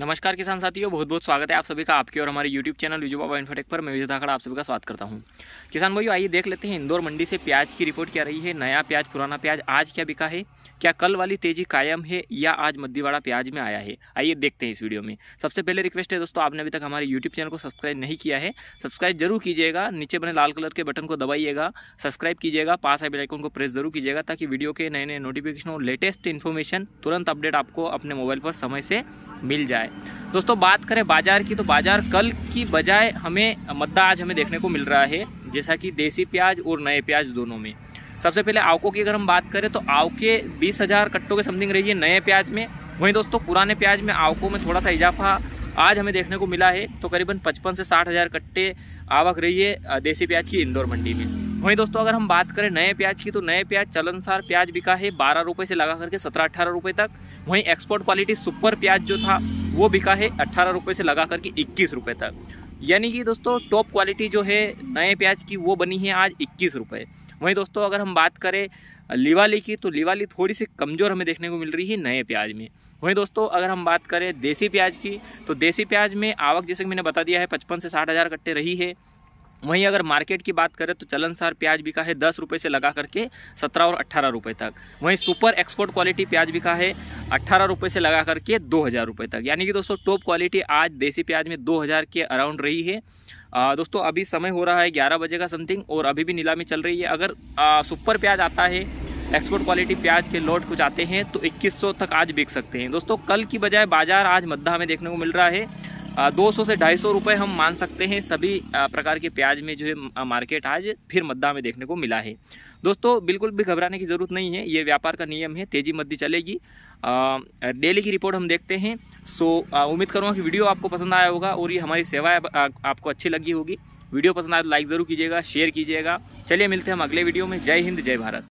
नमस्कार किसान साथियों बहुत बहुत स्वागत है आप सभी का आपके और हमारे YouTube channel Viju Baba infotech पर। मैं विजय आप सभी का स्वागत करता हूँ। किसान भाइयों, आइए देख लेते हैं इंदौर मंडी से प्याज की रिपोर्ट क्या रही है, नया प्याज, पुराना प्याज, आज क्या बिका है? क्या कल वाली तेज़ी कायम है या आज मद्दीवाड़ा प्याज में आया है? आइए देखते हैं इस वीडियो में। सबसे पहले रिक्वेस्ट है दोस्तों, आपने अभी तक हमारे यूट्यूब चैनल को सब्सक्राइब नहीं किया है, सब्सक्राइब ज़रूर कीजिएगा, नीचे बने लाल कलर के बटन को दबाइएगा, सब्सक्राइब कीजिएगा, पास आई बेलाइकन को प्रेस ज़रूर कीजिएगा ताकि वीडियो के नए नए नोटिफिकेशन और लेटेस्ट इन्फॉर्मेशन तुरंत अपडेट आपको अपने मोबाइल पर समय से मिल जाए। दोस्तों, बात करें बाज़ार की तो बाज़ार कल की बजाय हमें मद्दा आज हमें देखने को मिल रहा है, जैसा कि देसी प्याज और नए प्याज दोनों में। सबसे पहले आवको की अगर हम बात करें तो आव के बीस हज़ार कट्टों के समथिंग रही है नए प्याज में। वहीं दोस्तों, पुराने प्याज में आवको में थोड़ा सा इजाफा आज हमें देखने को मिला है। तो करीबन पचपन से साठ हज़ार कट्टे आवक रही है देसी प्याज की इंदौर मंडी में। वहीं दोस्तों, अगर हम बात करें नए प्याज की तो नए प्याज चलनसार प्याज बिका है बारह रुपये से लगा करके सत्रह अठारह रुपये तक। वहीं एक्सपोर्ट क्वालिटी सुपर प्याज जो था, वो बिका है अट्ठारह रुपये से लगा करके इक्कीस रुपये तक। यानी कि दोस्तों टॉप क्वालिटी जो है नए प्याज की, वो बनी है आज इक्कीस रुपए। वहीं दोस्तों, अगर हम बात करें लिवाली की तो लिवाली थोड़ी सी कमज़ोर हमें देखने को मिल रही है नए प्याज में। वहीं दोस्तों, अगर हम बात करें देसी प्याज की तो देसी प्याज में आवक, जैसे कि मैंने बता दिया है, पचपन से साठ हज़ार कट्टे रही है। वहीं अगर मार्केट की बात करें तो चलनसार प्याज बिका है दस रुपये से लगा करके सत्रह और अट्ठारह रुपये तक। वहीं सुपर एक्सपोर्ट क्वालिटी प्याज बिका है अट्ठारह रुपये से लगा करके दो हज़ार रुपये तक। यानी कि दोस्तों, टॉप क्वालिटी आज देसी प्याज में दो हज़ार के अराउंड रही है। दोस्तों अभी समय हो रहा है ग्यारह बजे का समथिंग और अभी भी नीलामी चल रही है। अगर आ, सुपर प्याज आता है एक्सपोर्ट क्वालिटी प्याज के लॉट कुछ आते हैं तो 2100 तक आज बिक सकते हैं। दोस्तों कल की बजाय बाज़ार आज मद्दा हमें देखने को मिल रहा है। दो सौ से ढाई सौ रुपये हम मान सकते हैं सभी प्रकार के प्याज में जो है मार्केट आज फिर मद्दा में देखने को मिला है। दोस्तों, बिल्कुल भी घबराने की ज़रूरत नहीं है, ये व्यापार का नियम है, तेज़ी मद्दी चलेगी। डेली की रिपोर्ट हम देखते हैं। सो उम्मीद करूँगा कि वीडियो आपको पसंद आया होगा और ये हमारी सेवा आपको अच्छी लगी होगी। वीडियो पसंद आए तो लाइक ज़रूर कीजिएगा, शेयर कीजिएगा। चलिए मिलते हैं हम अगले वीडियो में। जय हिंद, जय भारत।